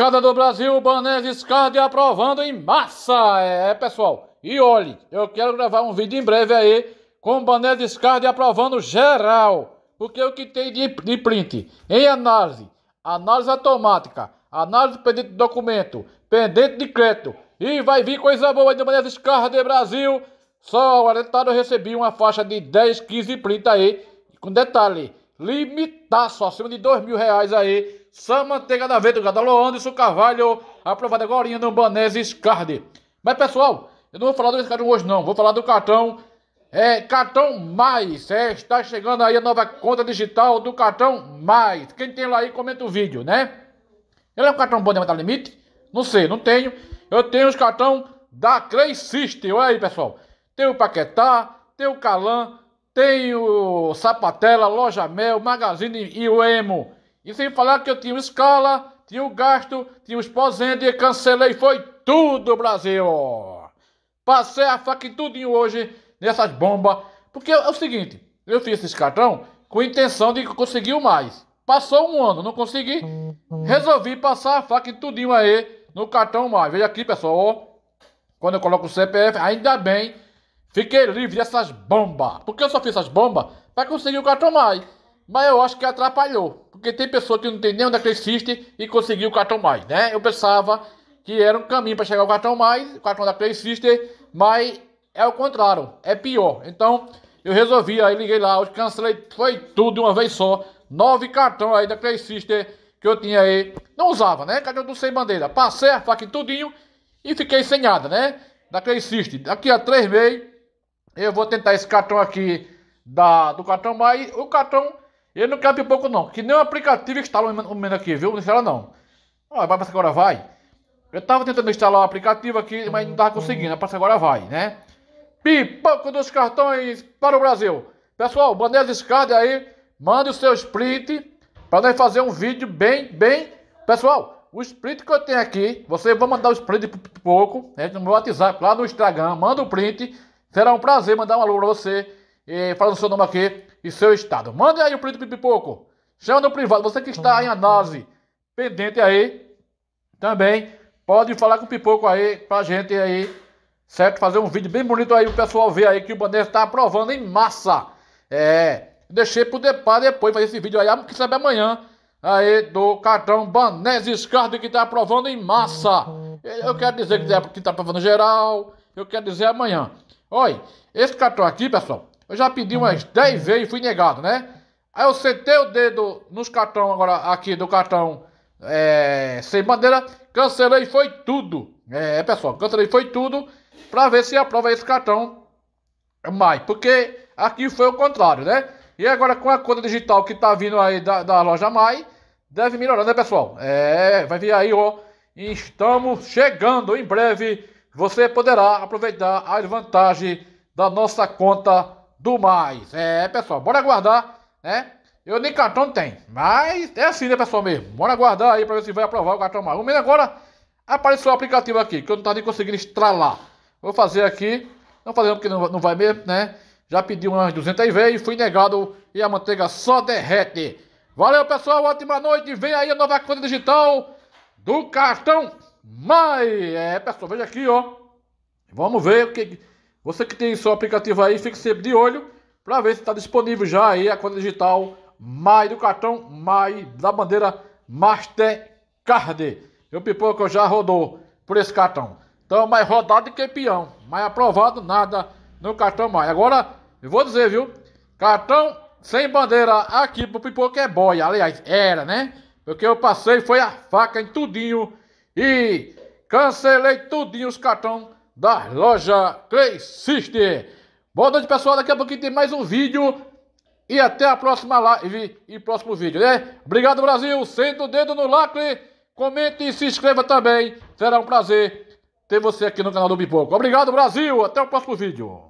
Bancada do Brasil, Banese Card aprovando em massa. É, pessoal. E olhe, eu quero gravar um vídeo em breve aí com Banese Card aprovando geral. Porque o que tem de, de print em análise, análise automática, análise pendente de documento, pendente de crédito. E vai vir coisa boa do Banese Card Brasil. Só orientado eu recebi uma faixa de 10, 15 print aí. Com detalhe, limitaço, acima de 2 mil reais aí só manteiga da venda, Gadalo Anderson Carvalho, aprovado agora no Banese Card. Mas pessoal, eu não vou falar do cartão hoje não, vou falar do cartão é, cartão mais, é, está chegando aí a nova conta digital do cartão mais. Quem tem lá aí, comenta o vídeo, né? Ele é um cartão bom de aumentar limite? Não sei, não tenho. Eu tenho os cartão da Clay System, olha aí pessoal. Tem o Paquetá, tem o Calan, tem o Sapatela, Loja Mel, Magazine e o Emo. E sem falar que eu tinha escala, tinha o gasto, tinha os posende e cancelei, foi tudo, Brasil! Passei a faca em tudinho hoje nessas bombas, porque é o seguinte, eu fiz esse cartão com intenção de conseguir mais. Passou um ano, não consegui, resolvi passar a faca em tudinho aí no cartão mais. Veja aqui, pessoal, quando eu coloco o CPF, ainda bem, fiquei livre dessas bombas. Porque eu só fiz essas bombas para conseguir o cartão mais. Mas eu acho que atrapalhou. Porque tem pessoa que não tem nem onde que existe e conseguiu o cartão mais, né? Eu pensava que era um caminho para chegar ao cartão mais, o cartão da Play System, mas é o contrário, é pior. Então, eu resolvi, aí liguei lá, eu cancelei, foi tudo de uma vez só. Nove cartões aí da Play System que eu tinha aí. Não usava, né? Cartão do sem bandeira. Passei a faca em tudinho e fiquei sem nada, né? Da Play System. Daqui a três meses, eu vou tentar esse cartão aqui da, do cartão mais. O cartão ele não quer pipoco não, que nem o aplicativo instala o menu aqui, viu? Não instala não. Ó, vai passar agora vai. Eu tava tentando instalar o aplicativo aqui, mas não tava conseguindo, Passa agora vai, né? Pipoco dos cartões para o Brasil. Pessoal, bandeira escada aí, mande o seu sprint para nós fazer um vídeo bem, bem... Pessoal, o sprint que eu tenho aqui, você vai mandar o sprint pro Pipoco, né, no meu WhatsApp, lá no Instagram, manda o print. Será um prazer mandar um alô para você, e falando seu nome aqui e seu estado. Mande aí o print pipoco. Chama no privado. Você que está em análise pendente aí, também pode falar com o pipoco aí pra gente aí, certo? Fazer um vídeo bem bonito aí, o pessoal ver aí que o Bandeira está aprovando em massa. É, deixei pro depois, depois fazer esse vídeo aí, que sabe amanhã, aí do cartão Baneses Card que está aprovando em massa. Eu quero dizer que está aprovando geral, eu quero dizer amanhã. Olha, esse cartão aqui, pessoal, eu já pedi umas 10 vezes e fui negado, né? Aí eu sentei o dedo nos cartão agora, aqui do cartão é, sem bandeira, cancelei foi tudo. É, pessoal, cancelei foi tudo pra ver se aprova esse cartão mais. Porque aqui foi o contrário, né? E agora com a conta digital que tá vindo aí da, da loja Mai, deve melhorar, né, pessoal? É, vai vir aí, ó. Estamos chegando em breve. Você poderá aproveitar as vantagens da nossa conta do mais. É, pessoal, bora aguardar, né? Eu nem cartão tem, mas é assim, né, pessoal mesmo. Bora aguardar aí pra ver se vai aprovar o cartão mais. O menos agora apareceu o aplicativo aqui, que eu não tava nem conseguindo estralar. Vou fazer aqui, não fazendo porque não, vai mesmo, né? Já pedi umas 200 vezes, fui negado e a manteiga só derrete. Valeu, pessoal, ótima noite. Vem aí a nova conta digital do cartão mais. É, pessoal, veja aqui, ó. Vamos ver o que você que tem seu aplicativo aí, fique sempre de olho para ver se está disponível já aí a conta digital mais do cartão mais da bandeira Mastercard. O pipoco já rodou por esse cartão. Então, mais rodado que peão. Mais aprovado, nada no cartão mais. Agora, eu vou dizer, viu? Cartão sem bandeira aqui pro pipoco é boia. Aliás, era, né? Porque eu passei, foi a faca em tudinho e cancelei tudinho os cartões da loja Clay System. Boa noite, pessoal. Daqui a pouquinho tem mais um vídeo. E até a próxima live e próximo vídeo, né? Obrigado, Brasil. Senta o dedo no lacre. Comente e se inscreva também. Será um prazer ter você aqui no canal do Bipoco. Obrigado, Brasil. Até o próximo vídeo.